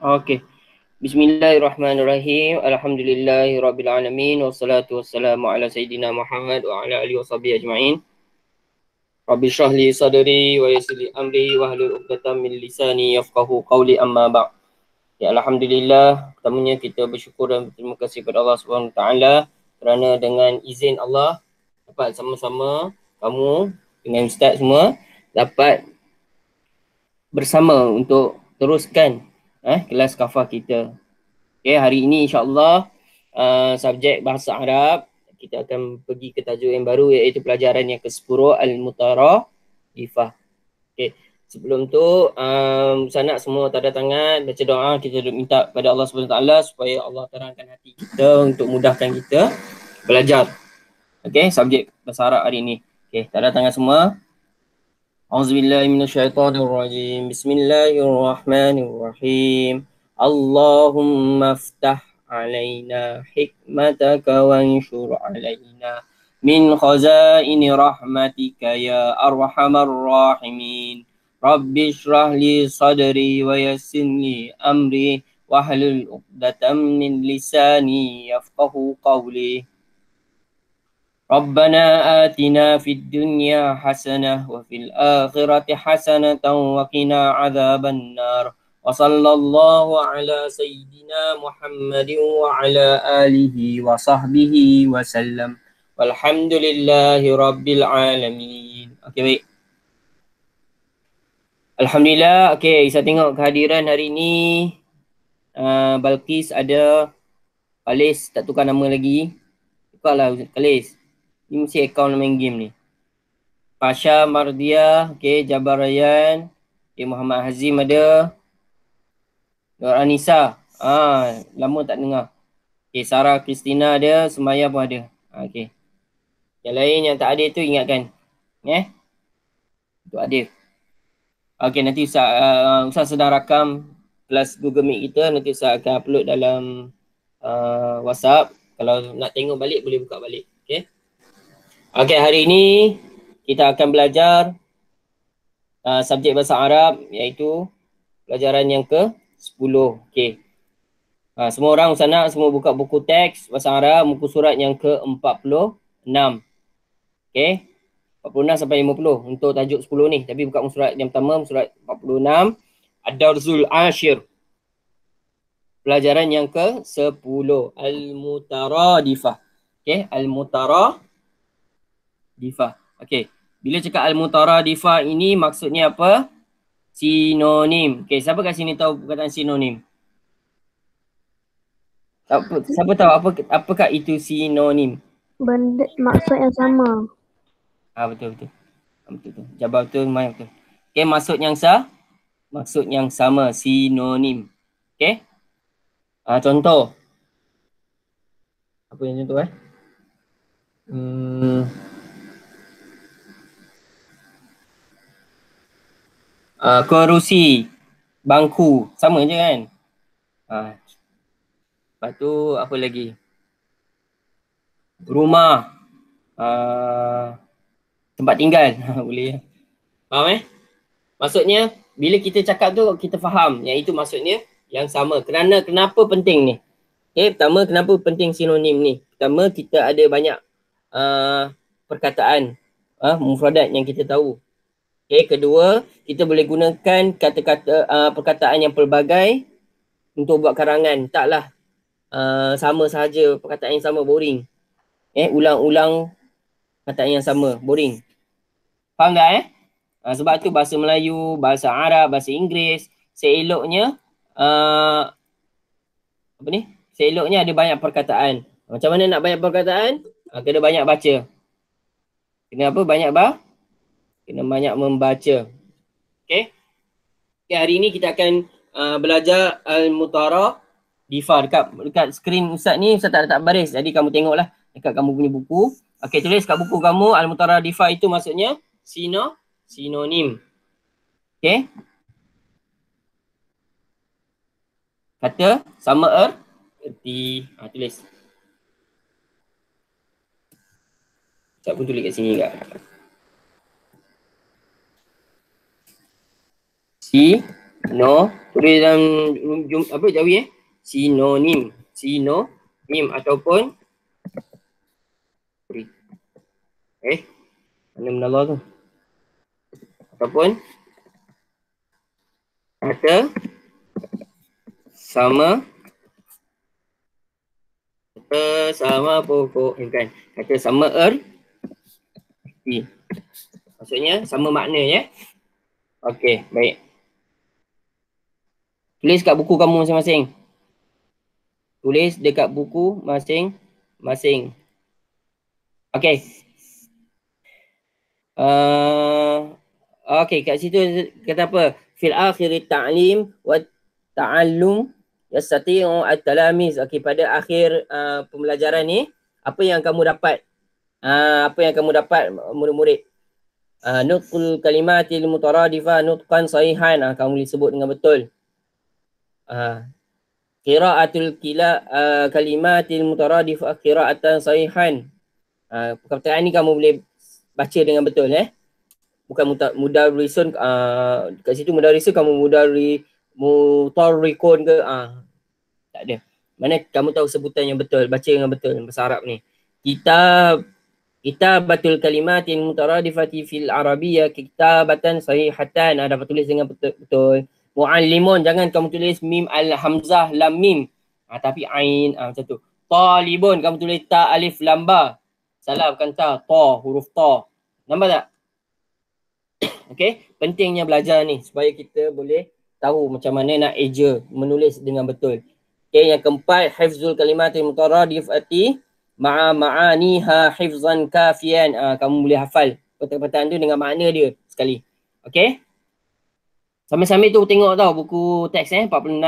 Okey. Bismillahirrahmanirrahim. Alhamdulillahirabbil wassalatu wassalamu ala sayidina Muhammad wa ala alihi washabihi ajma'in. Rabbi shrah li sadri wa yassir li amri wa hlul 'uqdatam min lisani yafqahu qawli amma ba'. Ya alhamdulillah, pertamanya kita bersyukur dan berterima kasih kepada Allah Subhanahu taala kerana dengan izin Allah dapat sama-sama kamu dengan ustaz semua dapat bersama untuk teruskan eh, kelas kafah kita. Okay, hari ini insyaAllah uh, subjek bahasa Arab kita akan pergi ke tajuk yang baru iaitu pelajaran yang ke-10 Al-Mutara Ifah. Okay. Sebelum tu um, sanak semua tanda tangan baca doa kita minta kepada Allah SWT supaya Allah terangkan hati kita untuk mudahkan kita belajar. Okay, subjek bahasa Arab hari ini. Okay, tanda tangan semua. أعوذ بالله من الشيطان الرجيم بسم الله الرحمن الرحيم اللهم افتح علينا حكمتك وانشر علينا من خزائن رحمتك يا أرحم الراحمين رب اشرح لي صدري ويسر لي أمري واحلل عقدة من لساني يفقه قولي ربنا آتنا في الدنيا حسنة وفي الآخرة حسنة وقنا عذاب النار وصلى الله على سيدنا محمد وعلى آله وصحبه وسلم والحمد لله رب العالمين Okey baik Alhamdulillah okey saya tengok kehadiran hari ini uh, Balkis ada Kalis tak tukar nama lagi Tukarlah Kalis ini mesti akaun main game ni. Pasha Mardia, okay, Jabar Ryan, okay, Muhammad Hazim ada. Nur Anissa, ah, lama tak dengar. Okay, Sarah Christina ada, Semaya pun ada. Ah, okay. Yang lain yang tak ada tu ingatkan. Eh? Itu ada. Okay, nanti Ustaz, uh, Ustaz sedang rakam kelas Google Meet kita. Nanti Ustaz akan upload dalam uh, WhatsApp. Kalau nak tengok balik, boleh buka balik. Okey, hari ini kita akan belajar uh, subjek bahasa Arab iaitu pelajaran yang ke-10. Okey. Uh, semua orang sana semua buka buku teks bahasa Arab muka surat yang ke-46. Okey. 46 sampai 50 untuk tajuk 10 ni. Tapi buka muka surat yang pertama, surat 46. Ad-Darzul Ashir. Pelajaran yang ke-10. Al-Mutaradifah. Okey, Al-Mutaradifah difa. Okey. Bila cakap al-mutaradifah ini maksudnya apa? Sinonim. Okey, siapa kat sini tahu perkataan sinonim? Apa, siapa tahu apa apakah itu sinonim? Benda maksud yang sama. Ah betul betul. Ah, betul betul. Jawab betul, mai betul. Okey, maksud yang sah? Maksud yang sama, sinonim. Okey? Ah contoh. Apa yang contoh eh? Hmm. Uh, kerusi, bangku, sama je kan? Uh, lepas tu apa lagi? Rumah, uh, tempat tinggal, boleh Faham eh? Maksudnya bila kita cakap tu kita faham yang itu maksudnya yang sama. Kerana kenapa penting ni? Okay, pertama kenapa penting sinonim ni? Pertama kita ada banyak uh, perkataan uh, mufradat yang kita tahu. Okay, kedua, kita boleh gunakan kata-kata uh, perkataan yang pelbagai untuk buat karangan. Taklah uh, sama sahaja perkataan yang sama boring. Eh, ulang-ulang perkataan yang sama boring. Faham tak eh? Uh, sebab tu bahasa Melayu, bahasa Arab, bahasa Inggeris seeloknya uh, apa ni? Seeloknya ada banyak perkataan. Macam mana nak banyak perkataan? Uh, kena banyak baca. Kenapa banyak bah? Kena banyak membaca. Okay. okay hari ini kita akan uh, belajar Al-Mutara Difa dekat, dekat skrin Ustaz ni Ustaz tak letak baris jadi kamu tengoklah dekat kamu punya buku. Okay tulis kat buku kamu Al-Mutara Difa itu maksudnya sino, sinonim. Okay. Kata sama er, erti. Ha, tulis. Ustaz pun tulis kat sini kak. Si, no, tulis dalam jum, apa jawi eh? Sinonim. Sinonim ataupun eh mana menalar tu? Ataupun kata sama kata sama pokok eh, kan kata sama er. Maksudnya sama makna ya okey baik tulis kat buku kamu masing-masing. Tulis dekat buku masing-masing. Okey. Uh, okey kat situ kata apa? Fil akhir ta'lim wa ta'allum yastati'u at-talamiz okey pada akhir uh, pembelajaran ni apa yang kamu dapat? Uh, apa yang kamu dapat murid-murid? Uh, nutqul kalimatil mutaradifa nutqan sahihan. Uh, kamu boleh sebut dengan betul uh, qiraatul kila uh, kalimatil mutaradifa qiraatan sahihan. Uh, perkataan ni kamu boleh baca dengan betul eh? Bukan muda, muda reason uh, kat situ muda reason kamu muda re, mutarikun ke? Ah uh, tak ada. Mana kamu tahu sebutan yang betul baca yang betul bahasa Arab ni? Kita kita batul kalimat yang mutaradifati fil arabiyyah kitabatan sahihatan. Ada tulis dengan betul betul muallimun jangan kamu tulis mim al hamzah lam mim ha, tapi ain ha, macam tu talibun kamu tulis ta alif lam ba salah bukan ta ta huruf ta nampak tak Okay, pentingnya belajar ni supaya kita boleh tahu macam mana nak eja menulis dengan betul. Okay, yang keempat, hifzul kalimat mutaradifati ma'a ma'aniha hifzan kafian. Ah, kamu boleh hafal perkataan tu dengan makna dia sekali. Okay. Sambil-sambil tu tengok tau buku teks eh, 46.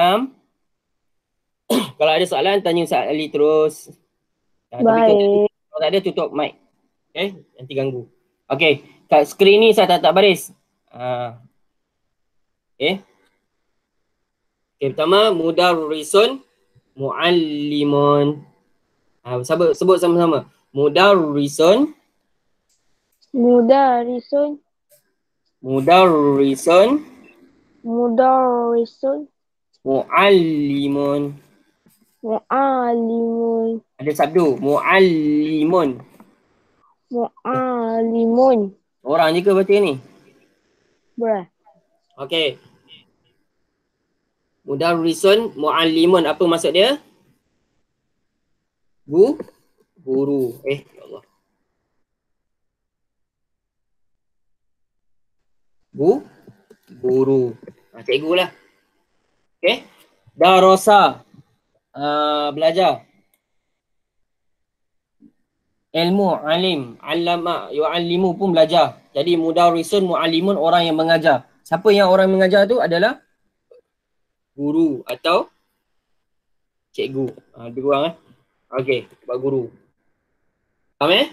Kalau ada soalan, tanya Ustaz Ali terus. Ah, Baik. Kalau tak ada, tutup mic. Okay, nanti ganggu. Okay, kat skrin ni saya tak tak baris. Ha. Okay. Okay, pertama mudarrisun muallimun. Ha, sebut sebut sama-sama. Mudarrisun mudarrisun mudarrisun mudarrisun muallimun. Muallimun. Ada sabdu muallimun. Muallimun. Orang je ke baca ni? Bruh. Okay. Mudarrisun muallimun apa maksud dia? Bu guru. Eh ya Allah. Bu guru. Ha, cikgu lah. Okay. Darasa. Uh, belajar ilmu alim alama yuallimu pun belajar jadi mudarrisun muallimun orang yang mengajar siapa yang orang mengajar tu adalah guru atau cikgu ha dua orang eh okey sebab guru faham eh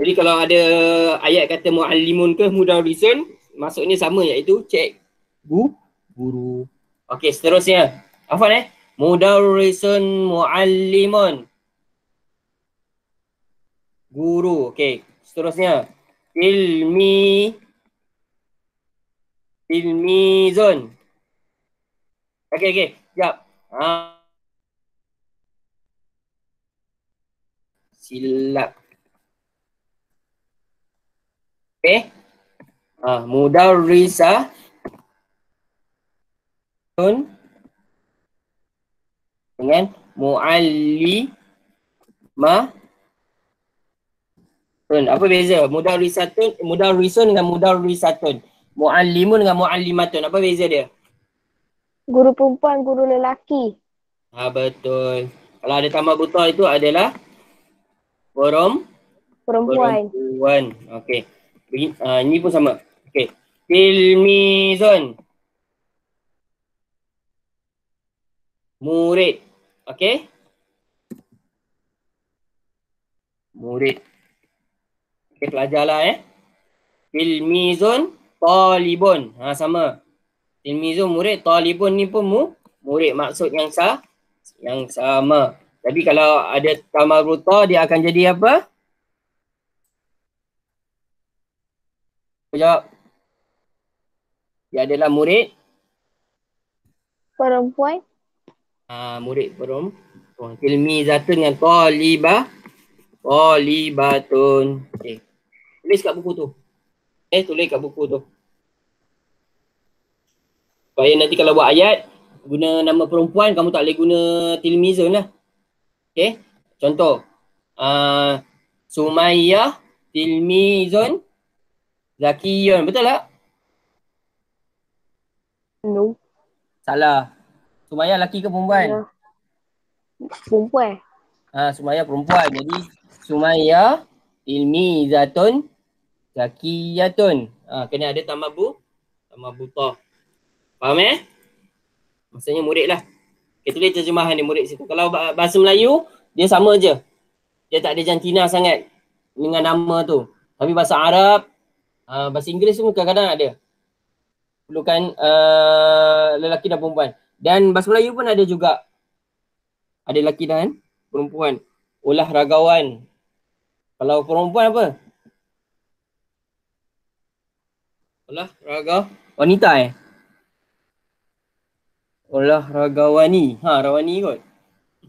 jadi kalau ada ayat kata muallimun ke mudarrisun maksudnya sama iaitu cikgu guru okey seterusnya apa eh mudarrisun muallimun guru. Okey, seterusnya. Ilmi ilmi zon. Okey, okey. Sekejap. Ha. Silap. Okey. Ha, mudarrisa dengan muallimah Tun. Apa beza? Mudah risatun, mudah risun dengan mudah risatun. Muallimun dengan muallimatun. Apa beza dia? Guru perempuan, guru lelaki. Ha betul. Kalau ada tambah buta itu adalah perom perempuan. Perempuan. Okey. Uh, ini pun sama. Tilmizun. Murid. Okey. Murid. Okay, pelajarlah eh. Ilmizun talibun. Ha, sama. Ilmizun murid, talibun ni pun mu, murid maksud yang sah, yang sama. Jadi kalau ada tamar ruta, dia akan jadi apa? Jawab. Dia adalah murid. Perempuan. Ah, murid perempuan. Tilmizatun dengan talibah. Talibatun. Okey. Tulis kat buku tu. Eh, tulis kat buku tu. Supaya nanti kalau buat ayat, guna nama perempuan, kamu tak boleh guna tilmizun lah. Okey. Contoh. Uh, Sumayyah tilmizun Zakiyun. Betul tak? No. Salah. Sumayyah laki ke perempuan? Ya. Perempuan. Ha, Sumayyah perempuan. Jadi Sumayyah ilmizatun zakiyatun. Ha, kena ada tamabu. Tamabutah. Faham eh? Maksudnya murid lah. Kita tulis terjemahan dia murid situ. Kalau bahasa Melayu, dia sama je. Dia tak ada jantina sangat dengan nama tu. Tapi bahasa Arab, uh, bahasa Inggeris pun kadang-kadang ada. Perlukan uh, lelaki dan perempuan. Dan bahasa Melayu pun ada juga. Ada lelaki dan perempuan. Olahragawan. Kalau perempuan apa? Olahraga wanita eh? Olahragawani. Ha, rawani kot.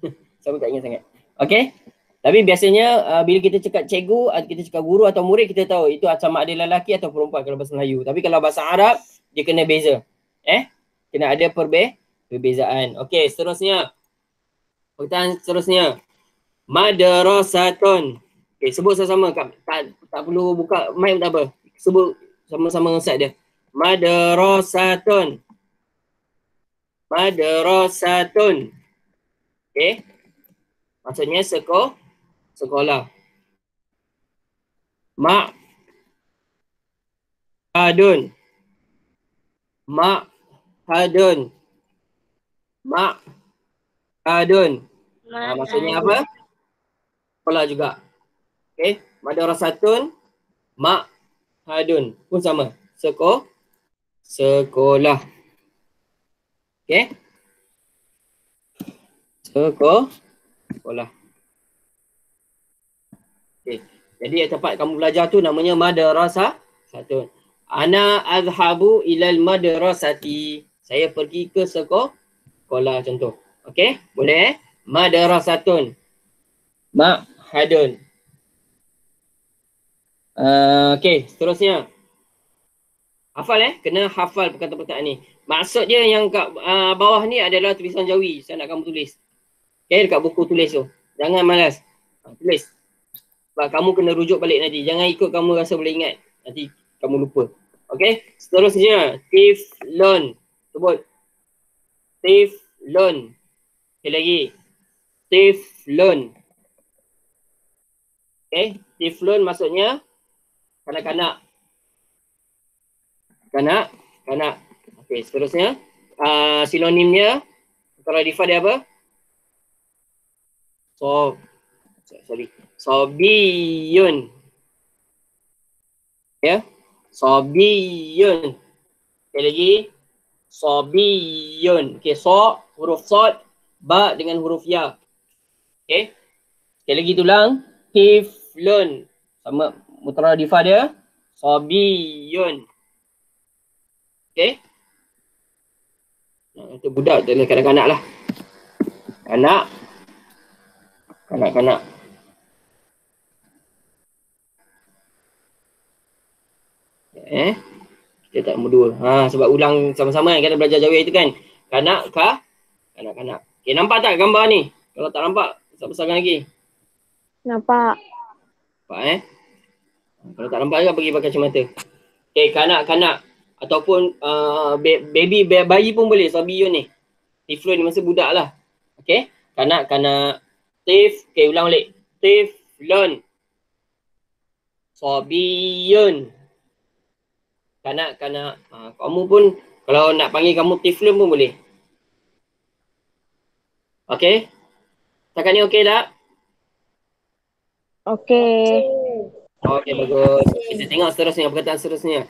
Saya tak ingat sangat. Okay. Tapi biasanya uh, bila kita cakap cikgu, kita cakap guru atau murid, kita tahu itu sama ada lelaki atau perempuan kalau bahasa Melayu. Tapi kalau bahasa Arab, dia kena beza. Eh? Kena ada perbe perbezaan. Okey, seterusnya. Pertanyaan seterusnya. Madrasatun. Okey, sebut sama-sama. Tak, tak, tak perlu buka mic tak apa. Sebut sama-sama dengan dia. Madrasatun. Madrasatun. Okey. Maksudnya sekolah sekolah. Mak hadun. Mak hadun. Mak hadun. Ha, maksudnya apa? Sekolah juga. Okey, madrasatun mak hadun pun sama. Seko sekolah. Okey. Seko sekolah. Okay. Jadi tempat kamu belajar tu namanya madrasah satu. Ana azhabu ilal madrasati. Saya pergi ke sekolah, sekolah contoh. Okey, boleh eh? Madrasatun. Mak hadun. Uh, Okey, seterusnya. Hafal eh? Kena hafal perkataan-perkataan ni. Maksud dia yang kat uh, bawah ni adalah tulisan Jawi. Saya nak kamu tulis. Okey, dekat buku tulis tu. Jangan malas. Uh, tulis. Sebab kamu kena rujuk balik nanti. Jangan ikut kamu rasa boleh ingat. Nanti kamu lupa. Okay. Seterusnya. Thief learn. Sebut. Learn. Sekali lagi. Thief learn. Okay. Thief learn maksudnya kanak-kanak. Kanak. Kanak. Okay. Seterusnya. Uh, sinonimnya. Kalau Radifa dia apa? So. Sorry. Sobiyun. Ya. Sobiyun. Sekali lagi. Sobiyun. Okey, so huruf sod, ba dengan huruf ya. Okey. Sekali lagi tulang. Hiflun. Sama mutaradifa dia. Sobiyun. Okey. Itu budak tu kanak-kanak lah. Kanak. Kanak-kanak. Eh? Kita tak nombor dua. Ha, sebab ulang sama-sama kan kita belajar Jawa itu kan. Kanak kah? Kanak-kanak. Okay, nampak tak gambar ni? Kalau tak nampak, besar-besarkan lagi. Nampak. Nampak eh? Kalau tak nampak juga pergi pakai kacamata. Okay, kanak-kanak. Ataupun uh, baby, bayi pun boleh. Sabiyun ni. Tiflun ni masa budak lah. Okay. Kanak-kanak. Tif. Okay, ulang balik. Tiflun. Sabiyun kanak-kanak. Ha, kamu pun kalau nak panggil kamu Tiflun pun boleh. Okey? Setakat ni okey tak? Okey. Okey, bagus. Kita tengok seterusnya, perkataan seterusnya.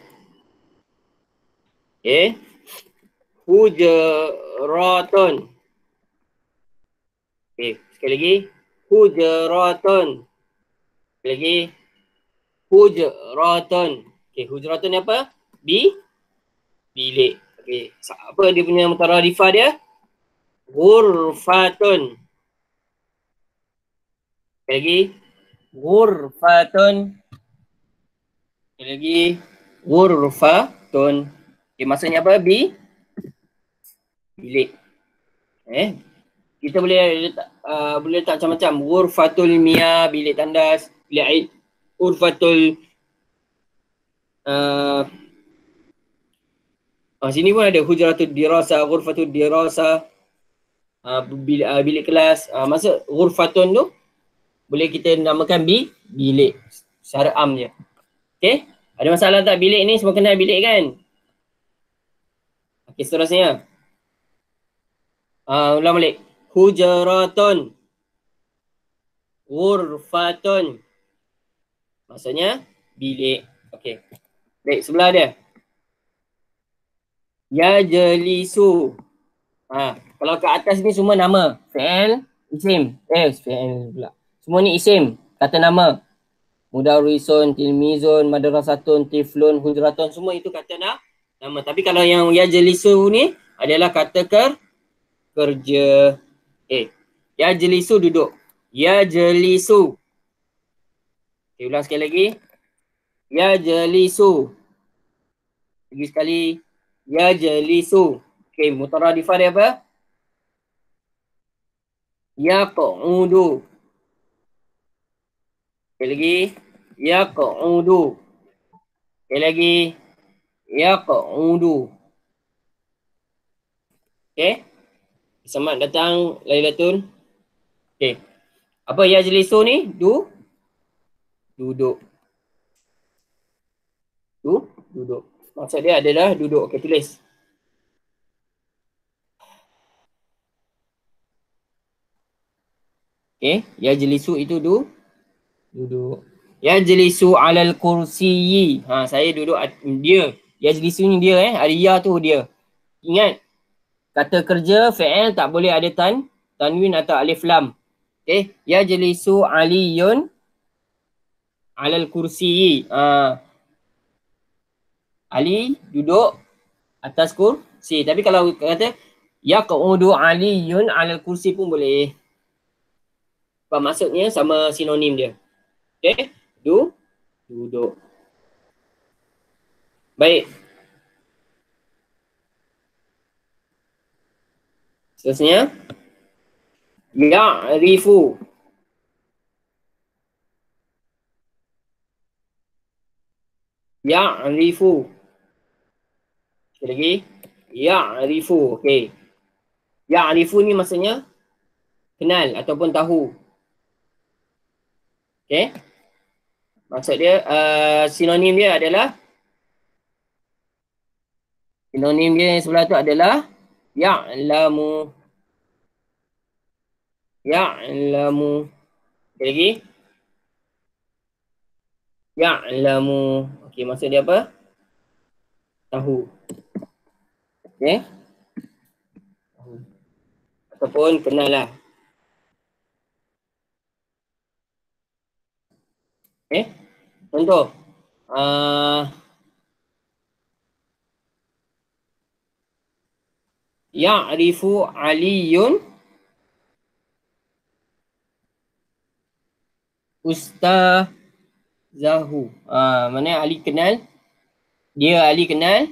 Okey. Hujaratun. Okey, sekali lagi. Hujaratun. Sekali lagi. Hujaratun. Okey, hujaratun ni apa? Bi bilik. Okey. Apa dia punya mutaradifah dia? Ghurfatun. Sekali lagi. Ghurfatun. Sekali lagi. Ghurfatun. Okay, maksudnya apa? Bi? Bilik. Eh? Kita boleh letak, uh, boleh letak macam-macam. Ghurfatul mia, bilik tandas. Bilik air. Ghurfatul uh, uh, sini pun ada hujratul dirasa, ghurfatul dirasa. Uh, bilik, uh, bilik kelas. Uh, maksud ghurfatun tu boleh kita namakan bi, bilik. Secara am je. Okay? Ada masalah tak bilik ni? Semua kenal bilik kan? Okay, seterusnya. Uh, ulang balik. Hujaratun. Ghurfatun. Maksudnya bilik. Okay. Baik, sebelah dia. Ya jelisu. Ha, kalau ke atas ni semua nama. Fi'il, isim. Eh, fi'il pula. Semua ni isim. Kata nama. Mudarrisun, tilmizun, madrasatun, tiflun, hujratun, semua itu kata nak nama. Tapi kalau yang ya jelisu ni adalah kata ker kerja. Eh, ya jelisu duduk. Ya jelisu. Okay, ulang sekali lagi. Ya jelisu. Lagi sekali. Ya jelisu. Okay, mutaradifah dia apa? Ya qu'udu. Sekali lagi. Yaq'udu. Sekali lagi. Yaq'udu. Okay. Selamat datang Lailatul. Okay. Apa ya jelisu ni? Du. Duduk. Du. Duduk. Maksud dia adalah duduk. Okay, tulis. Okay. Ya jelisu itu du. Duduk. Yajlisu alal kursiyi. Ha, saya duduk dia. Yajlisu ni dia eh. Ada ya tu dia. Ingat. Kata kerja fi'il tak boleh ada tan tanwin atau alif lam. Okay. Yajlisu aliyun alal kursiyi. Ha. Ali duduk atas kursi. Tapi kalau kata yaq'udu aliyun alal kursi pun boleh. Apa maksudnya sama sinonim dia. Okay du duduk. Baik. Seterusnya. Ya'rifu. Ya'rifu. Sekali lagi. Ya'rifu. Okey. Ya'rifu ni maksudnya kenal ataupun tahu. Okey. Maksud dia uh, sinonim dia adalah sinonim dia yang sebelah tu adalah ya'lamu ya'lamu okay, lagi ya'lamu okey maksud dia apa tahu okey ataupun kenal lah Okay. Contoh. Uh, Ya'rifu Aliyun Ustazahu. Ah, uh, mana Ali kenal? Dia Ali kenal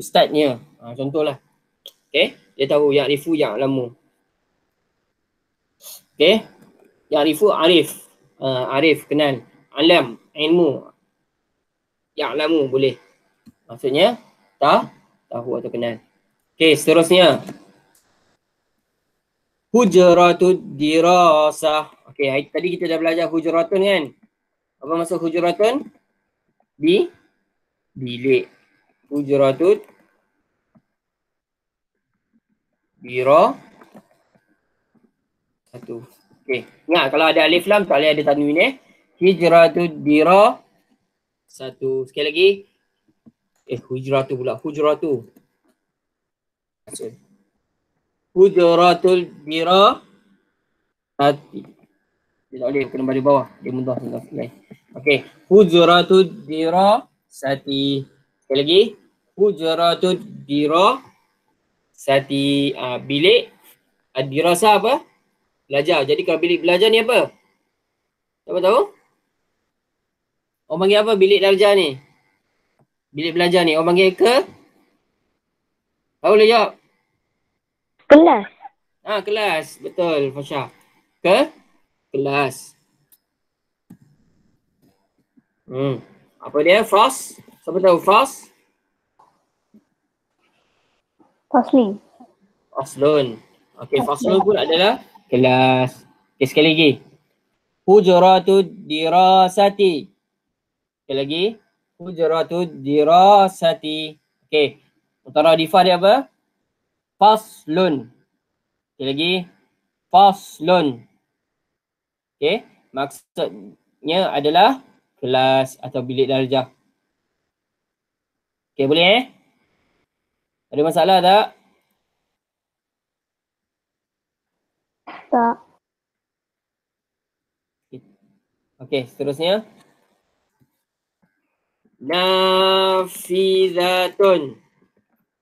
ustaznya. Uh, contohlah. Okay. Dia tahu Ya'rifu Ya'lamu. Okay. Ya'rifu Arif. Uh, Arif kenal alam, ilmu. Ya'lamu boleh. Maksudnya tak tahu atau kenal. Okey, seterusnya. Hujratud dirasah. Okey, tadi kita dah belajar hujratun kan? Apa maksud hujratun? Di bilik. Hujratud dira satu. Okey, ingat kalau ada alif lam tak boleh ada tanwin eh. Hijratu dira satu. Sekali lagi. Eh hujratu pula. Hujratu. Hujratul dira hati dia tak boleh kena balik bawah. Dia mudah okey. Hujratul dira sati sekali lagi hujratul dira sati uh, bilik Ad-dirasa apa? Belajar. Jadi kalau bilik belajar ni apa? Siapa tahu? Orang panggil apa bilik belajar ni? Bilik belajar ni. Orang panggil ke? Tahu boleh jawab? Kelas. Ha, kelas. Betul, Fasha. Ke? Kelas. Hmm. Apa dia? Frost? Siapa tahu Frost? Fasli. Faslun. Okey, faslun pun adalah kelas. Okey, sekali lagi. Hujratu dirasati. Sekali lagi. Hujratu dirasati. Okey. Mutaradifah dia apa? Faslun. Sekali lagi. Faslun. Okey. Maksudnya adalah kelas atau bilik darjah. Okey, boleh eh? Ada masalah tak? Tak. Okey, seterusnya. Nafizatun.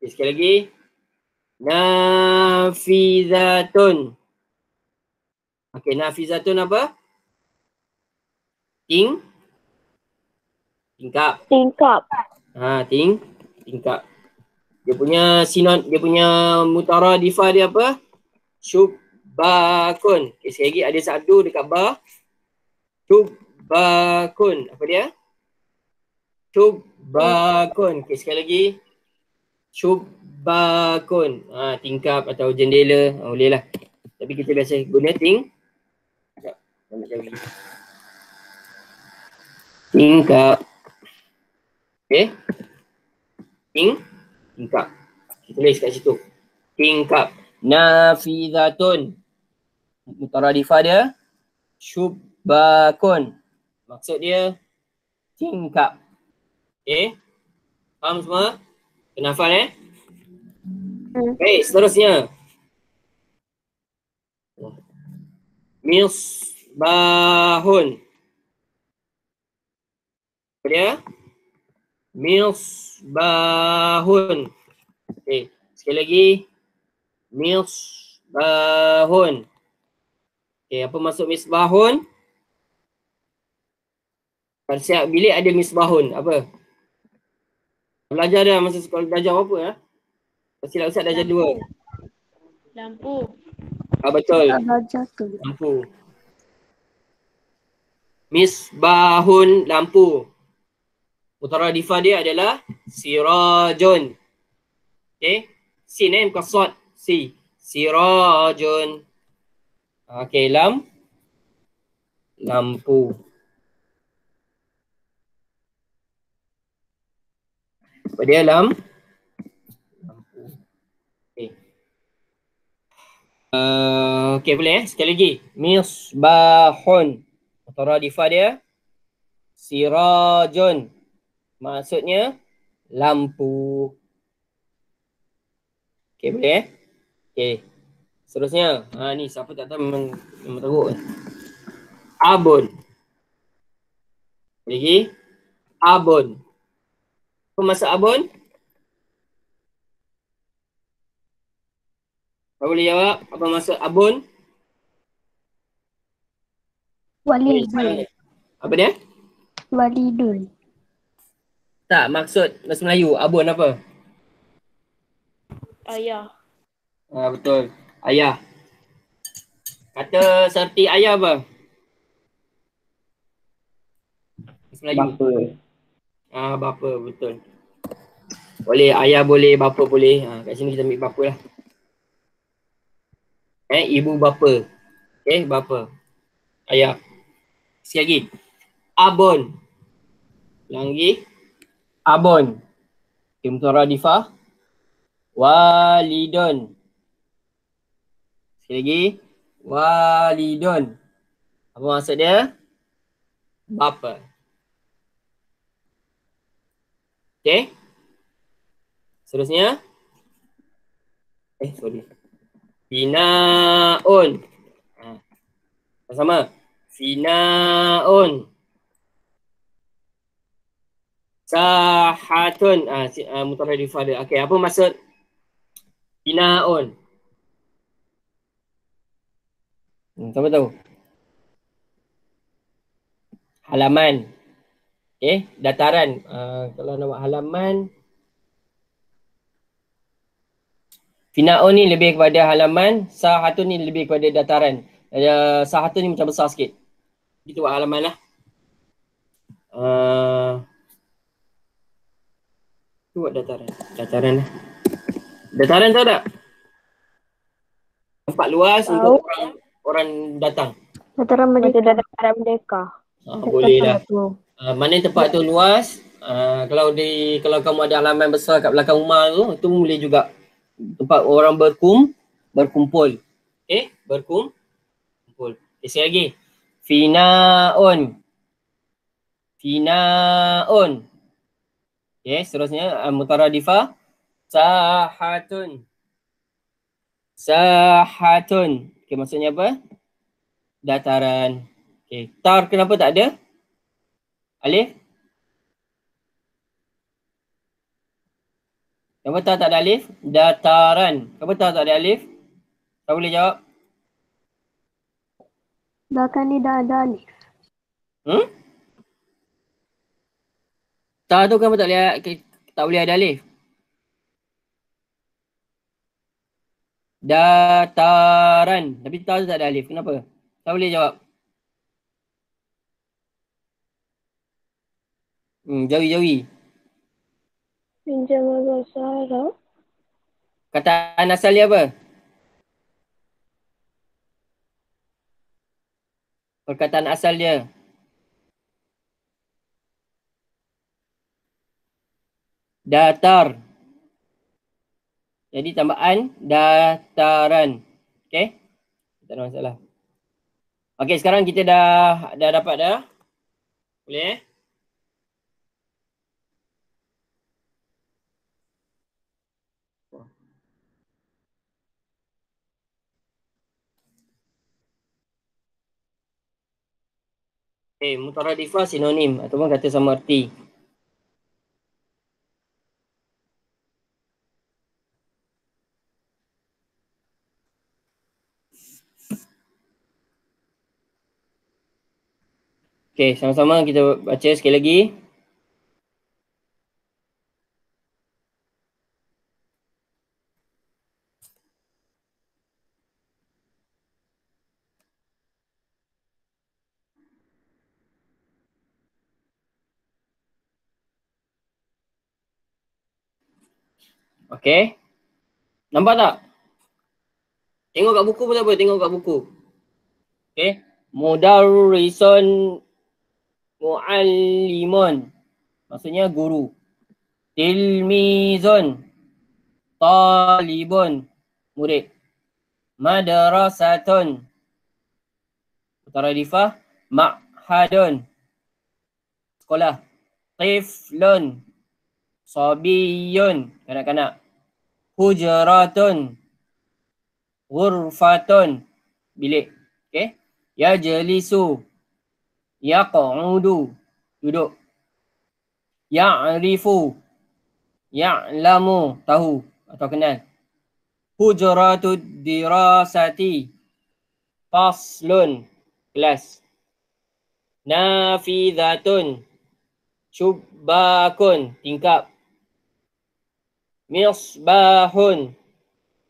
Okay, sekali lagi. Nafizatun. Okey, nafizatun apa? Ting. Tingkap. Tingkap. Ha, ting. Tingkap. Dia punya sinon, dia punya mutara difa dia apa? Syubbakun. Okay, sekali lagi ada satu dekat ba. Syubbakun. Apa dia? Syubbakun. Okay, sekali lagi. Syubbakun. Ha, tingkap atau jendela. Ha, boleh lah. Tapi kita biasa guna ting. Tingkap. Okay. Ting tingkap. Kita tulis kat situ. Tingkap. Nafizatun. Mutaradifah dia. Syubbakun. Maksud dia tingkap. Okay. Faham semua? Kena hafal eh? Hmm. Baik, seterusnya. Misbahun. Apa dia? Misbahun. Okey, sekali lagi. Misbahun. Okey, apa maksud misbahun? Pada siap bilik ada misbahun. Apa? Belajar dah masa sekolah belajar apa ya? Pasti lah Ustaz dah jadi dua. Lampu. Ah betul. Belajar tu. Lampu. Misbahun lampu. Mutaradifah dia adalah sirajun. Okay. Sin eh bukan sod. Si. Sirajun. Okay lam. Lampu. Apa dia lam? Lampu. Okay. Uh, okay boleh eh. Sekali lagi. Misbahun. Mutaradifah dia. Sirajun. Maksudnya lampu. Okey boleh eh? Okey. Seterusnya. Ha ni siapa tak tahu memang memang teruk. Abun. Lagi. Abun. Apa maksud abun? Apa boleh jawab? Apa maksud abun? Walidun. Apa dia? Walidun. Tak, maksud bahasa Melayu. Abun apa? Ayah. Ha, betul. Ayah. Kata serti ayah apa? Bahasa Melayu. Bapa. Ah, bapa betul. Boleh ayah boleh, bapa boleh. Ha, kat sini kita ambil bapa lah. Eh, ibu bapa. Okay, bapa. Ayah. Sekali lagi. Abon. Lagi. Abon. Okay, mutaradifah. Walidun. Sekali lagi. Walidun. Apa maksud dia? Bapa. Okay. Seterusnya. Eh, sorry. Finaun. Ha. Sama. Finaun. Sahatun. Ah, si, uh, mutaradifah dia. Okay, apa maksud finaun? Hmm, siapa tahu? Halaman. Okay, dataran. Uh, kalau nak buat halaman. Fina'un ni lebih kepada halaman. Sahatun ni lebih kepada dataran. Uh, sahatun ni macam besar sikit. Kita buat halaman lah. Uh, tu buat dataran. Dataran lah. Dataran tahu tak? Tempat luas Tahu. untuk orang, orang datang. Dataran Merdeka. dah dapat merdeka. Uh, boleh lah. Uh, mana tempat tu luas, uh, kalau di kalau kamu ada halaman besar kat belakang rumah tu, tu boleh juga tempat orang berkum berkumpul. Okay, berkum kumpul. Okay, sekali lagi. Finaun. Finaun. Okay, seterusnya uh, mutaradifah. Sahatun. Sahatun. Okay, maksudnya apa? Dataran. Okay, tar kenapa tak ada? Alif? Kenapa tak, tak ada alif? Dataran. Kenapa tak, tak ada alif? Kau boleh jawab? Belakang ni dah ada alif. Hmm? Ta tu kenapa tak boleh tak boleh ada alif? Dataran. Tapi ta tu tak ada alif. Kenapa? Kau boleh jawab? Hmm, jawi-jawi. Pinjam bahasa Arab. Kataan asal dia apa? Perkataan asal dia. Datar. Jadi tambahan dataran. Okay? Tak ada masalah. Okay, sekarang kita dah dah dapat dah. Boleh eh? Eh, mutaradifah sinonim ataupun kata sama erti. Okey, sama-sama kita baca sekali lagi. Okey. Nampak tak? Tengok kat buku pun apa, tengok kat buku. Okey. Mudarrisun muallimun. Maksudnya guru. Tilmizun. Talibun. Murid. Madrasatun. Mutaradifah. Ma'hadun. Sekolah. Tiflun. Sabiyun. Kanak-kanak. Hujratun. Ghurfatun. Bilik. Okay. Yajlisu. Yaq'udu. Duduk. Ya'rifu. Ya'lamu. Tahu atau kenal. Hujratud dirasati. Faslun. Kelas. Nafidhatun. Syubbakun. Tingkap. Misbahun.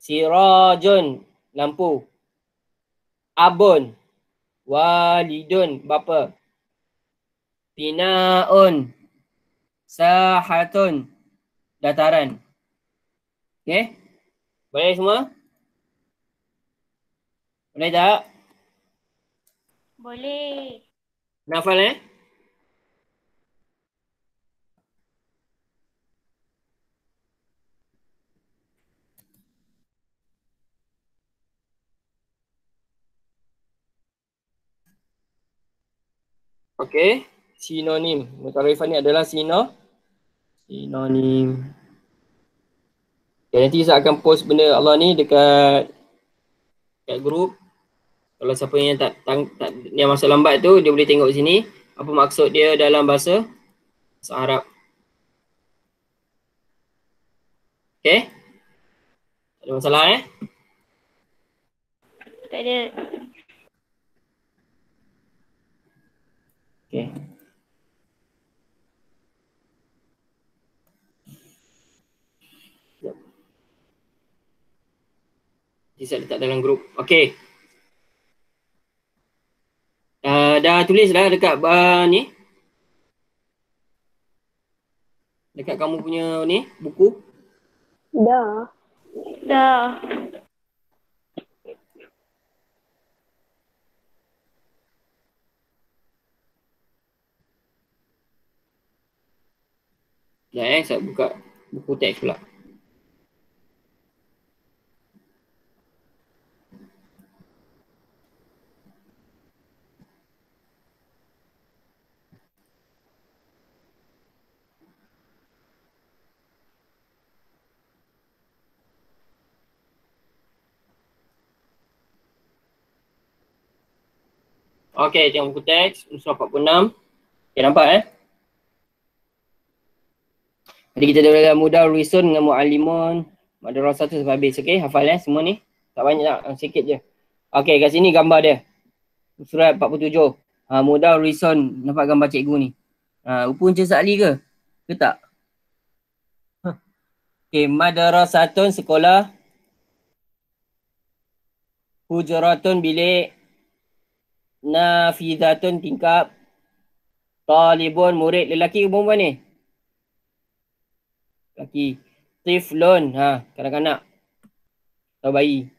Sirajun. Lampu. Abun. Walidun. Bapa. Pinaun. Sahatun. Dataran. Okay? Boleh semua? Boleh tak? Boleh. Nafal eh? Okey, sinonim. Kalau Irfan ni adalah sino sinonim. Okay, nanti saya akan post benda Allah ni dekat dekat grup. Kalau siapa yang tak, tang, tak yang masuk lambat tu dia boleh tengok sini apa maksud dia dalam bahasa bahasa Arab. Okay. Tak ada masalah eh? Tak ada. Okay. Saya letak dalam grup. Okay. Uh, dah tulis dah dekat uh, ni. Dekat kamu punya ni buku. Dah. Dah. Dah eh, saya buka buku teks pula. Okey, tengok buku teks, musuh 46. Okay, nampak eh? Jadi kita dah dalam mudah Ruisun dengan Mu'alimun. Madrasah tu sampai habis, okey? Hafal eh semua ni. Tak banyak tak, sikit je. Okey, kat sini gambar dia. Surat 47. Ha, mudah Ruisun, nampak gambar cikgu ni. Ha, Upun Cik Sa'li ke? Ke tak? Okey, madrasatun sekolah. Hujuratun bilik Nafidatun tingkap. Talibun murid lelaki ke perempuan ni? Lelaki. Tiflun ha kanak-kanak. Atau bayi.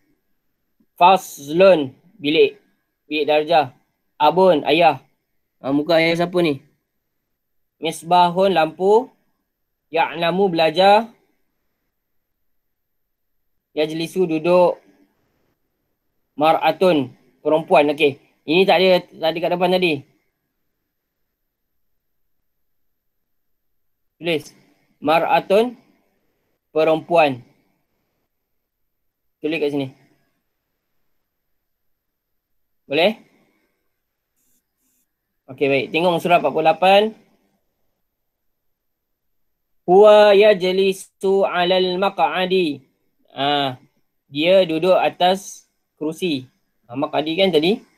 Faslun bilik. Bilik darjah. Abun ayah. Ha, Muka ayah siapa ni? Misbahun lampu. Ya'lamu belajar. Yajlisu duduk. Mar'atun perempuan okey ini tak ada tadi kat depan tadi. Tulis. Mar'atun perempuan. Tulis kat sini. Boleh? Okey baik. Tengok surah 48. Huwa yajlisu 'alal maq'adi. Ah, dia duduk atas kerusi. Ah, maq'adi kan tadi?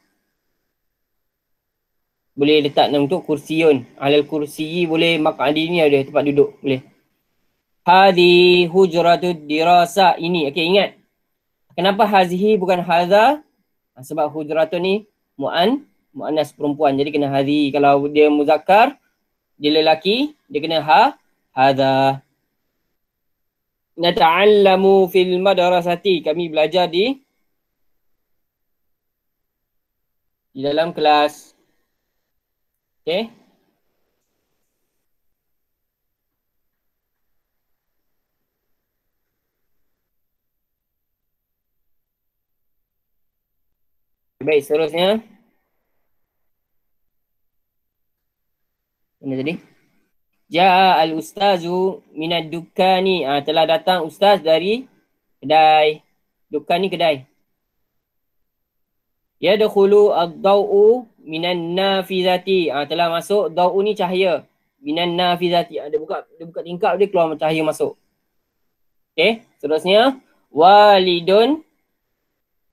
Boleh letak untuk kursiun. Alal kursi boleh mak'adi ni ada tempat duduk. Boleh. Hadi hujratud dirasa ini. Okey ingat. Kenapa hazihi bukan hadha? Ha, sebab hujratun ni mu'an. Mu'anas perempuan. Jadi kena hadhi. Kalau dia muzakkar, dia lelaki, dia kena ha. Hadha. Nata'allamu fil madrasati. Kami belajar di di dalam kelas. Okay. Baik, seterusnya. Mana tadi? Ja'a al-ustazu minad dukani. Ha, telah datang ustaz dari kedai. Dukani kedai. Yadkhulu ad-daw'u minan nafizati. Ha, telah masuk daw'u ni cahaya. Minan nafizati. Ha, dia buka dia buka tingkap dia keluar cahaya masuk. Okey, seterusnya walidun.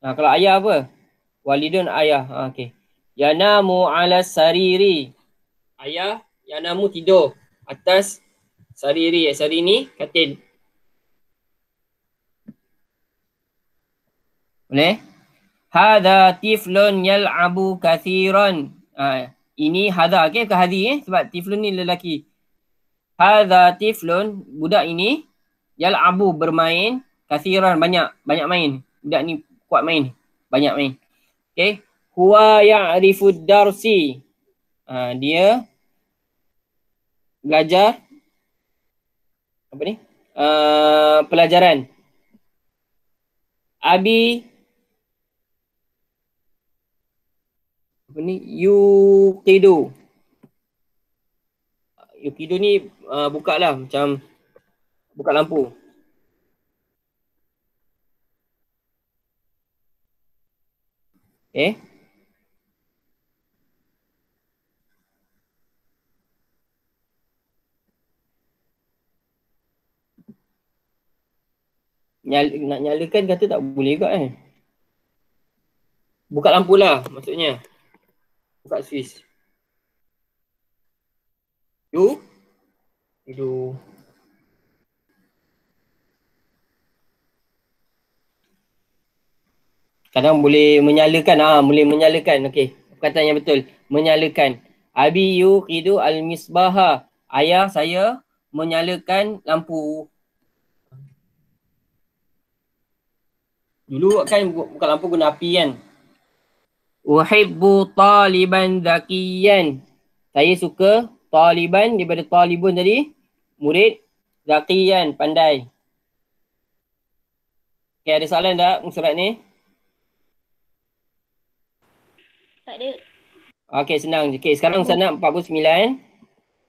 Ha, kalau ayah apa? Walidun ayah. Ha, okey. Yanamu ala sariri. Ayah yanamu tidur atas sariri. Sariri ni katil. Boleh? Hada tiflun yal'abu kathiran. Ha, ini hada okey ke hadi eh sebab tiflun ni lelaki. Hada tiflun budak ini yal'abu bermain kathiran banyak banyak main. Budak ni kuat main. Banyak main. Okey. Huwa ya'rifu darsi. Ha, dia belajar apa ni? Uh, pelajaran. Abi apa ni? Yukido. Yukido ni uh, buka lah macam buka lampu. Okay Nyala, nak nyalakan kata tak boleh juga eh. Buka lampu lah maksudnya buka Swiss. You? Tidur. Kadang boleh menyalakan. Ah, boleh menyalakan. Okey. Perkataan yang betul. Menyalakan. Abi yuqidu al-misbaha. Ayah saya menyalakan lampu. Dulu kan bu- bukan lampu guna api kan. Uhibbu taliban zakiyan. Saya suka taliban daripada talibun tadi. Murid zakiyan, pandai. Okay, ada soalan tak surat ni? Tak ada. Okey, senang. Okey, sekarang Ustaz nak 49.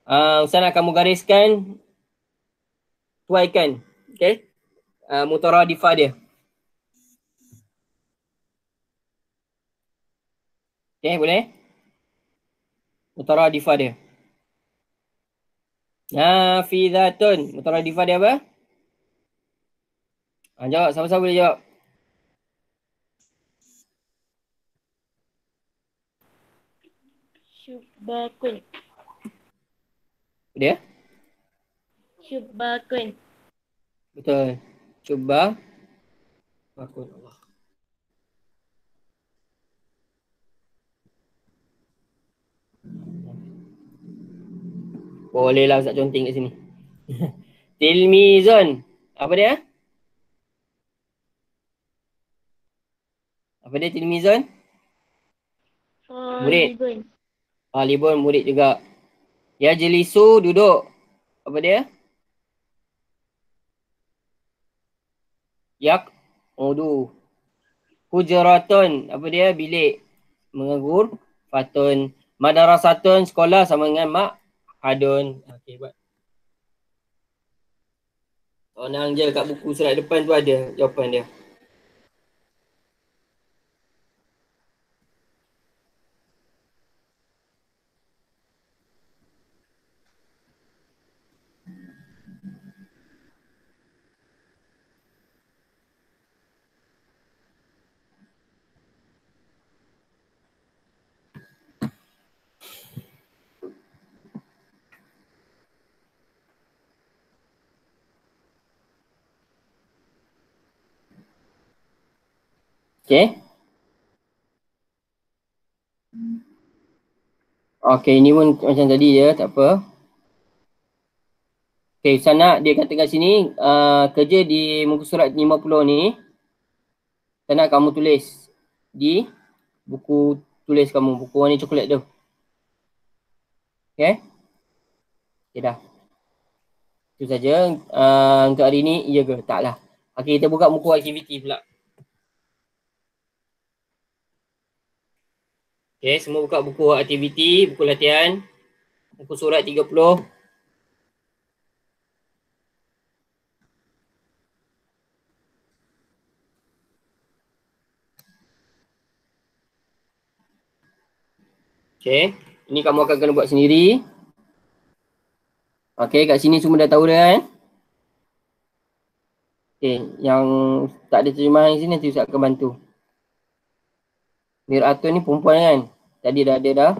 Uh, Ustaz nak kamu gariskan tuaikan. Okey. Uh, mutaradifah dia. Okey, boleh? Mutaradifah dia. Nafizatun. Mutaradifah dia apa? Ha, jawab. Siapa-siapa boleh jawab? Syubakun. Dia? Syubakun. Betul. Cuba. Bakun Allah. Bolehlah Ustaz conteng kat sini. Tilmizun. Apa dia? Apa dia tilmizun? Murid. Talibun. Talibun murid juga. Ya jelisu duduk. Apa dia? Yak udu. Hujaratun. Apa dia? Bilik. Mengagur. Fatun. Madarasatun. Sekolah sama dengan mak. Hadun. Okey buat. Senang je kat buku surat depan tu ada jawapan dia. Okay. Okay, ini pun macam tadi je, tak apa. Okay, sana dia kata kat sini, uh, kerja di muka surat 50 ni, saya nak kamu tulis di buku tulis kamu, buku warna coklat tu. Okay? Okay dah. Itu saja. Uh, untuk hari ni, iya ke? Taklah. Okay, kita buka buku aktiviti pula. Okay, semua buka buku aktiviti, buku latihan. Buku surat 30. Okay, ini kamu akan kena buat sendiri. Okay, kat sini semua dah tahu dah kan? Okay, yang tak ada terjemahan di sini nanti Ustaz akan bantu. Miratun ni perempuan kan? Tadi dah ada dah.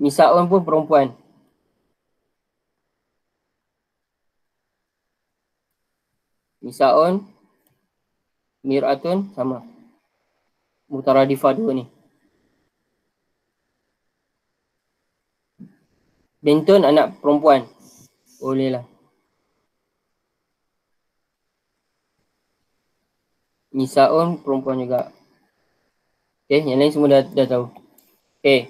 Misaun pun perempuan. Misaun, Miratun sama. Mutaradifah dua ni. Bentun anak perempuan. Boleh lah. Nisaun perempuan juga. Okay, yang lain semua dah, dah tahu. Okay,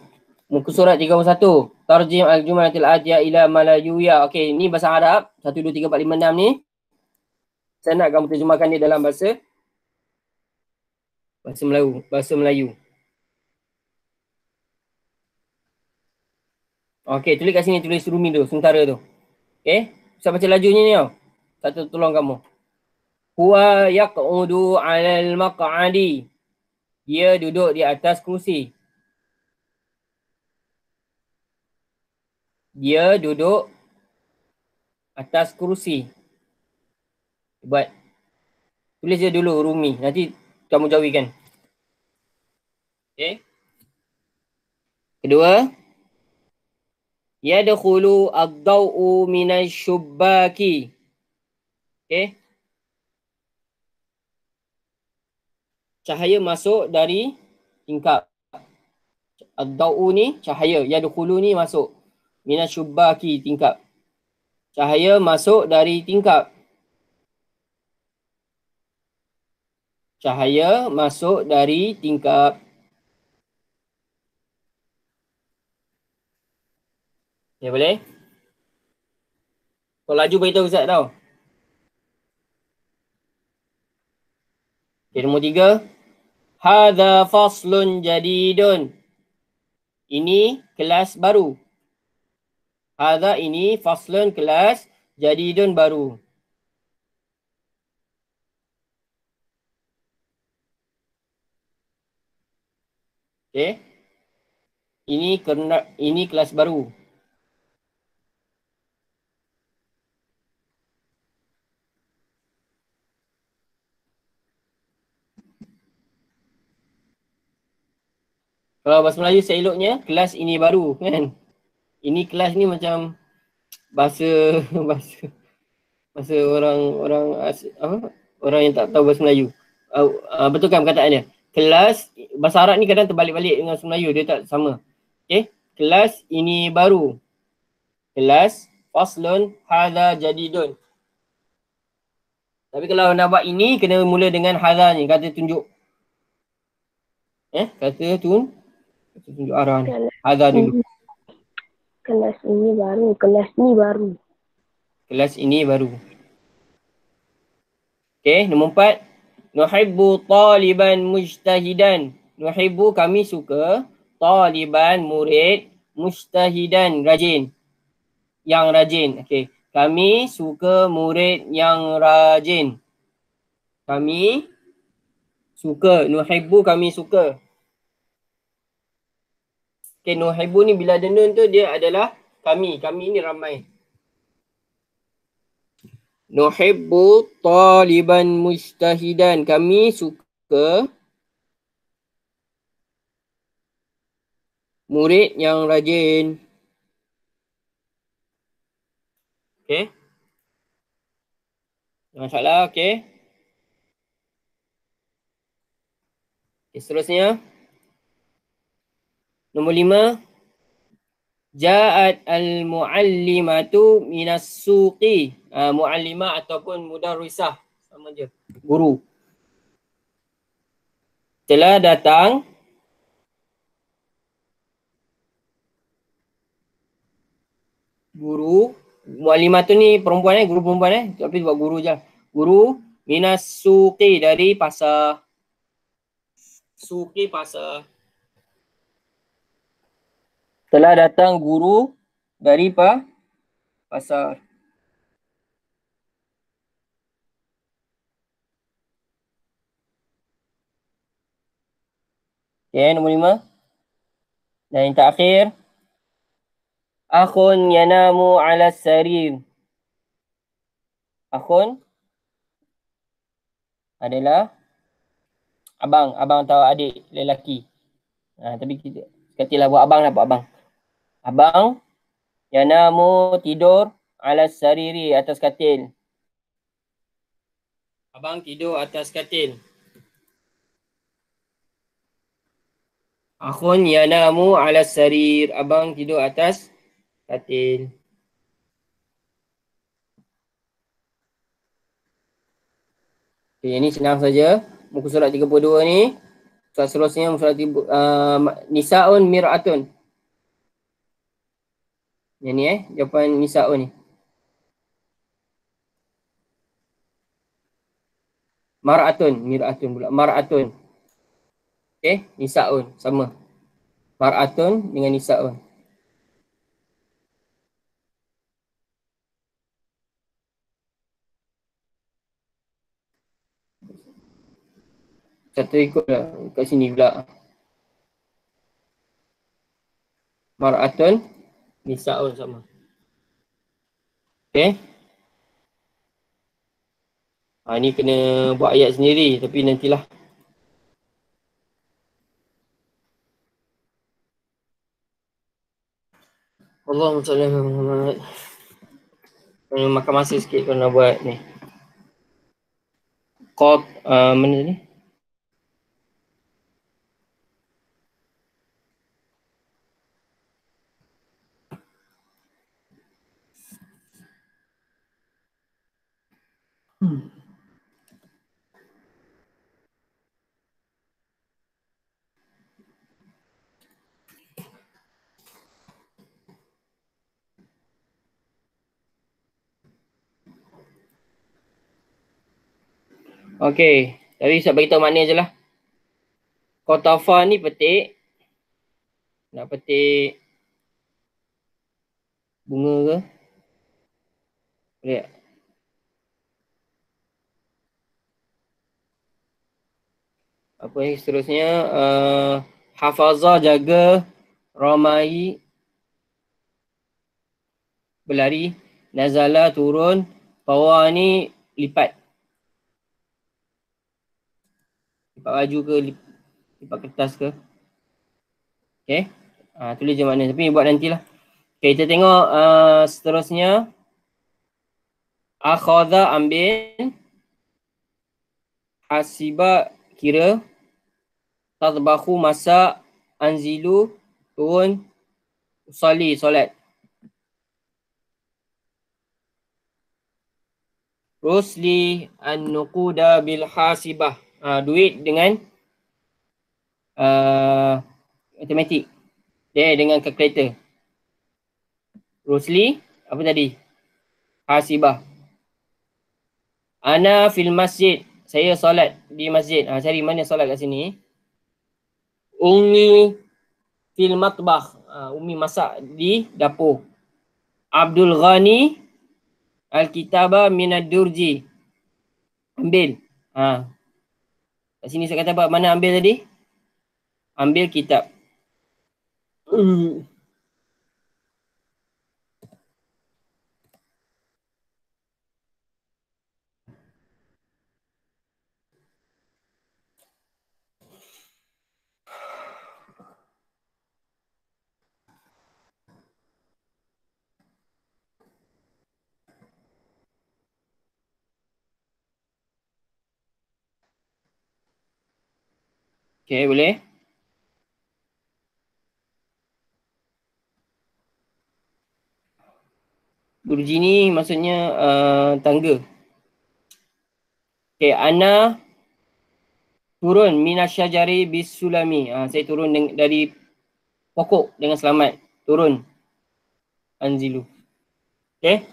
muka surat 31. Tarjim al-jumlatil atiyah ila malayuya. Okay, ni bahasa Arab. 1, 2, 3, 4, 5, 6 ni. Saya nak kamu terjemahkan dia dalam bahasa bahasa Melayu. Bahasa Melayu. Okay, tulis kat sini. Tulis rumi tu. Sementara tu. Okay. Saya baca lajunya ni tau. Satu tolong kamu. Huwa yaq'udu 'alal maq'adi. Dia duduk di atas kerusi. Dia duduk atas kerusi. Buat. Tulis dia dulu Rumi. Nanti kamu jawikan. Okay. Kedua. Yadkhulu ad-daw'u minasyubbaki. Okay. Cahaya masuk dari tingkap. Ad-da'u ni cahaya. Yadkhulu ni masuk. Minasyubbaki tingkap. Cahaya masuk dari tingkap. Cahaya masuk dari tingkap. Ya boleh? Kalau laju beritahu Ustaz tau. Okay, nombor tiga. Hadha faslun jadidun. Ini kelas baru. Hadha ini faslun kelas jadidun baru. Okay. Ini kerana ini kelas baru. Kalau bahasa Melayu seeloknya kelas ini baru kan. Ini kelas ni macam bahasa bahasa bahasa orang orang apa? Orang yang tak tahu bahasa Melayu. Uh, betul kan perkataannya? kelas bahasa Arab ni kadang terbalik-balik dengan bahasa Melayu dia tak sama. Okey, kelas ini baru. Kelas faslun hadza jadidun. Tapi kalau nak buat ini kena mula dengan hadza ni kata tunjuk. Eh, kata tun tunjuk arah ni. Hadza dulu. Kelas ini baru, kelas ni baru. Kelas ini baru. Okey, nombor empat. Nuhibbu taliban mujtahidan. Nuhibbu kami suka taliban murid mujtahidan rajin. Yang rajin. Okey. Kami suka murid yang rajin. Kami suka. Nuhibbu kami suka. Okey, nuhibbu ni bila ada nun tu dia adalah kami. Kami ni ramai. Nuhibbu taliban mujtahidan. Kami suka murid yang rajin. Okay. Jangan salah, okay. okay. Seterusnya. Nombor lima. Ja'at al-muallimatu minas suqi. Uh, muallimah ataupun mudarrisah. Sama je. Guru. Telah datang guru. Muallimah tu ni perempuan eh. Guru perempuan eh. Tapi buat guru je. Guru minas suqi dari pasar. Suqi pasar telah datang guru dari pa pasar. Okay, nombor lima. Dan yang terakhir. Akhun yanamu ala sarir. Akhun adalah abang, abang atau adik lelaki. Ha, tapi kita katilah buat abang lah buat abang. Abang Yanamu tidur ala sariri atas katil. Abang tidur atas katil. Akhun yanamu ala sarir. Abang tidur atas katil. Okay, ini senang saja. Muka surat 32 ni. Surat seterusnya surat uh, Nisa'un mir'atun. Yang ni eh, jawapan Nisa'un ni. Mar'atun, mir'atun pula. Mar'atun. Okay, Nisa'un, sama. Mar'atun dengan Nisa'un. Satu ikut lah kat sini pula. Mar'atun Nisa'un sama. Okay. Ha, ni kena buat ayat sendiri tapi nantilah. Allahumma salli ala Muhammad. Makan masa sikit nak buat ni. Qat uh, mana ni? Okey, tapi saya beritahu makna je lah. Kotafa ni petik. Nak petik bunga ke? Boleh tak? Apa yang seterusnya? Uh, hafazah jaga ramai berlari. Nazala turun. Tawa ni lipat. Lipat baju ke, lipat kertas ke. Okay. Ha, tulis je makna. Tapi buat nantilah. Okay, kita tengok uh, seterusnya. Akhadha ambil. Hasiba kira. Tadbahu masak. Anzilu turun. Usali solat. Rusli an-nuquda bil hasibah uh, duit dengan uh, matematik. Dia dengan kalkulator. Rosli, apa tadi? Hasibah. Ana fil masjid. Saya solat di masjid. Ha, cari mana solat kat sini. Umi fil matbah. Ha, Umi masak di dapur. Abdul Ghani Al-Kitabah Minad Durji. Ambil. Ha, Kat sini saya kata apa? Mana ambil tadi? Ambil kitab. Hmm. Okay, boleh? Burji ni maksudnya uh, tangga. Okay, Ana turun minasyajari bisulami. Uh, saya turun dari pokok dengan selamat. Turun. Anzilu. Okay.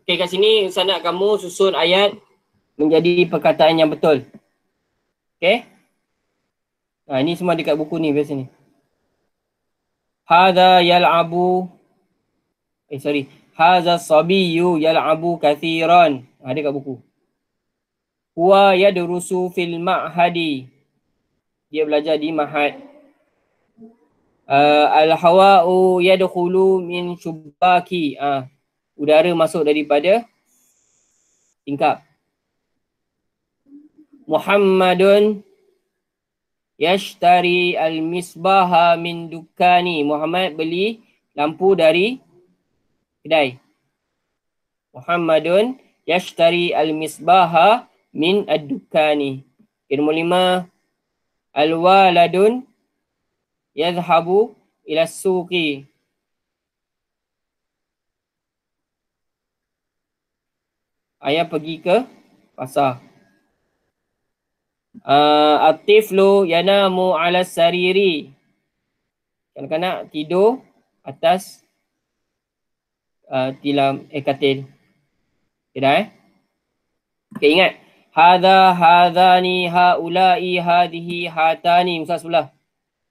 Okay, kat sini saya nak kamu susun ayat menjadi perkataan yang betul. Okay. Ha, ini semua dekat buku ni biasa ni. Hadha yal'abu Eh sorry. Hadha sabiyyu yal'abu kathiran. Ha, dekat buku. Huwa yadrusu fil ma'hadi. Dia belajar di mahad. Uh, Al-hawa'u yadkhulu min syubaki. Ha, udara masuk daripada tingkap. Muhammadun Yashtari al-misbaha min dukani. Muhammad beli lampu dari kedai. Muhammadun yashtari al-misbaha min ad-dukani. Nombor lima. Al-waladun yadhabu ila suqi. Ayah pergi ke pasar uh, atiflu yanamu ala sariri. Kanak-kanak tidur atas uh, tilam eh katil. Okay dah eh. Okay ingat. Hadha hadhani haulai hadhihi hatani. Musa sebelah.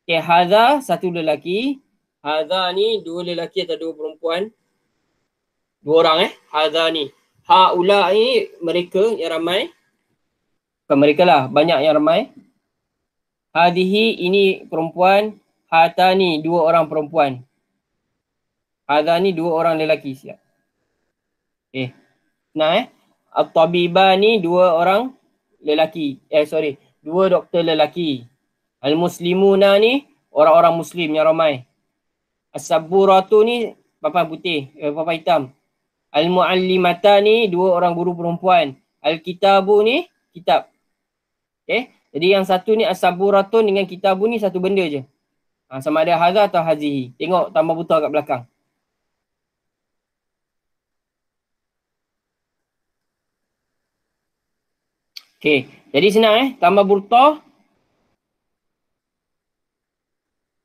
Okay hadha satu lelaki. Hadha ni dua lelaki atau dua perempuan. Dua orang eh. Hadha ni. Haulai mereka yang ramai. Bukan mereka lah, banyak yang ramai. Hadihi ini perempuan, hatani dua orang perempuan. Hadani dua orang lelaki siap. Eh, nah eh. At-tabibani dua orang lelaki. Eh sorry, dua doktor lelaki. Al-muslimuna ni orang-orang muslim yang ramai. As-saburatu ni papan putih, eh, papan hitam. Al-muallimata ni dua orang guru perempuan. Al-kitabu ni kitab Okay. Jadi yang satu ni asaburatun dengan kitabun ni satu benda je. Ha, sama ada hadha atau hazihi. Tengok tambah buta kat belakang. Okay. Jadi senang eh. Tambah burta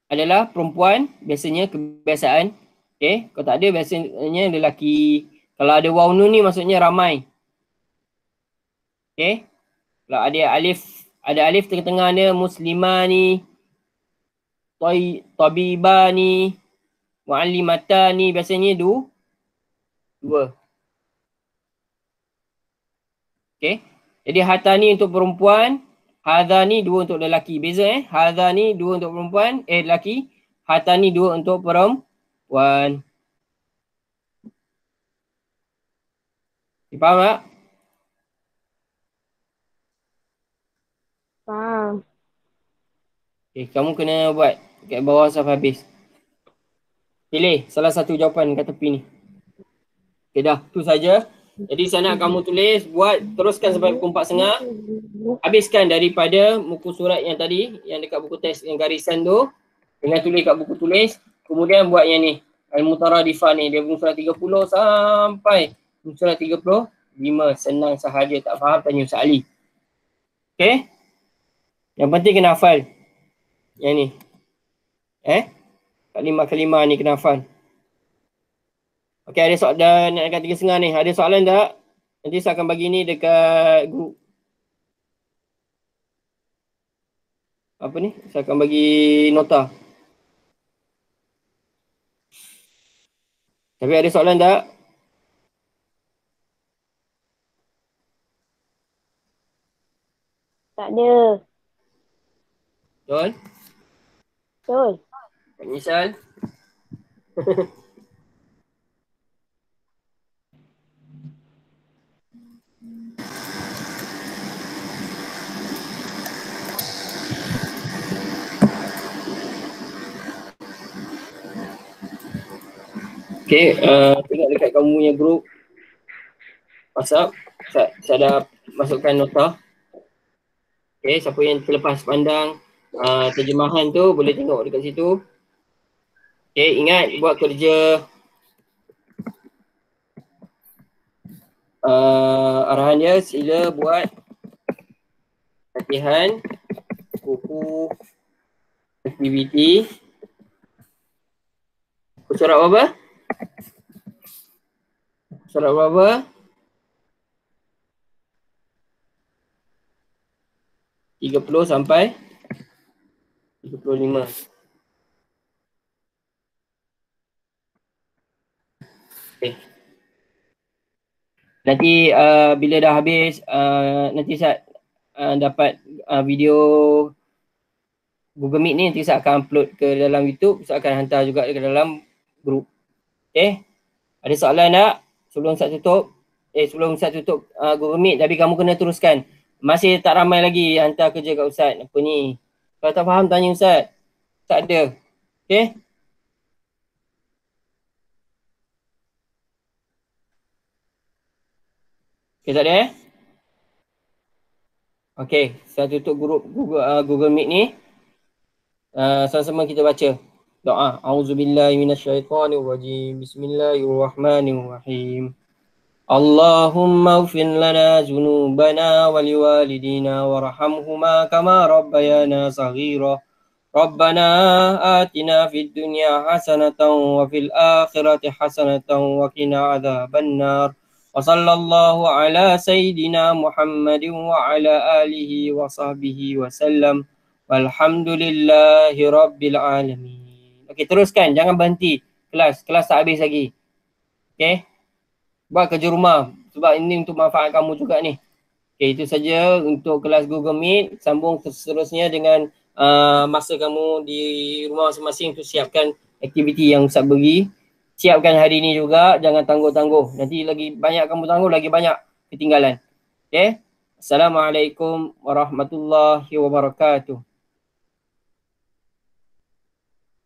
adalah perempuan. Biasanya kebiasaan. Okay. Kalau tak ada biasanya lelaki. Kalau ada waw nun ni maksudnya ramai. Okay. Kalau ada alif. Ada alif tengah-tengah dia muslimah ni tabiba ni muallimata ni biasanya du dua. Okey. Jadi hata ni untuk perempuan, hadha ni dua untuk lelaki. Beza eh. Hadha ni dua untuk perempuan, eh lelaki. Hata ni dua untuk perempuan. Faham tak? Faham. Okay, kamu kena buat kat bawah sampai habis. Pilih salah satu jawapan kat tepi ni. Okay dah, tu saja. Jadi sana kamu tulis, buat, teruskan sampai pukul 4 setengah. Habiskan daripada muka surat yang tadi, yang dekat buku teks yang garisan tu. Dengan tulis kat buku tulis. Kemudian buat yang ni. Al-Mutaradifah ni, dia muka surat 30 sampai muka surat 35. Senang sahaja, tak faham tanya Ustaz Ali. Okay? Yang penting kena hafal. Yang ni. Eh? Kalimah-kalimah ni kena hafal. Okey, ada soalan nak dekat tiga setengah ni. Ada soalan tak? Nanti saya akan bagi ni dekat grup. Apa ni? Saya akan bagi nota. Tapi ada soalan tak? Tak ada. Betul? Betul. Tak misal. Okay, uh, tengok dekat kamu punya group WhatsApp. Saya, saya dah masukkan nota. Okay, siapa yang terlepas pandang uh, terjemahan tu boleh tengok dekat situ. Okay, ingat buat kerja uh, arahan dia sila buat latihan buku aktiviti surat apa? Surat berapa? Tiga puluh sampai Okay. Nanti uh, bila dah habis, uh, nanti saya uh, dapat uh, video Google Meet ni nanti saya akan upload ke dalam YouTube. Saya akan hantar juga ke dalam grup. Okay. Ada soalan tak? sebelum Ustaz tutup eh sebelum Ustaz tutup uh, Google Meet tapi kamu kena teruskan masih tak ramai lagi hantar kerja kat Ustaz apa ni kalau tak faham tanya Ustaz. Tak ada. Okay Okay, tak ada eh? Okay, saya tutup grup Google, uh, Google Meet ni. Uh, sama-sama kita baca doa. Auzubillahi minasyaitonirrajim bismillahirrahmanirrahim Wa liwalidina warhamhuma kama rabbayana saghira Rabbana atina fid dunya hasanatan wa fil akhirati hasanatan wa qina adzabannar wa sallallahu ala sayidina Muhammadin wa ala alihi wa sahbihi wa sallam walhamdulillahi rabbil alamin Okey, teruskan. Jangan berhenti kelas. Kelas tak habis lagi. Okey. Buat kerja rumah. Sebab ini untuk manfaat kamu juga ni. Okey, itu saja untuk kelas Google Meet. Sambung seterusnya dengan uh, masa kamu di rumah masing-masing untuk siapkan aktiviti yang Ustaz bagi. Siapkan hari ini juga. Jangan tangguh-tangguh. Nanti lagi banyak kamu tangguh, lagi banyak ketinggalan. Okey. Assalamualaikum warahmatullahi wabarakatuh.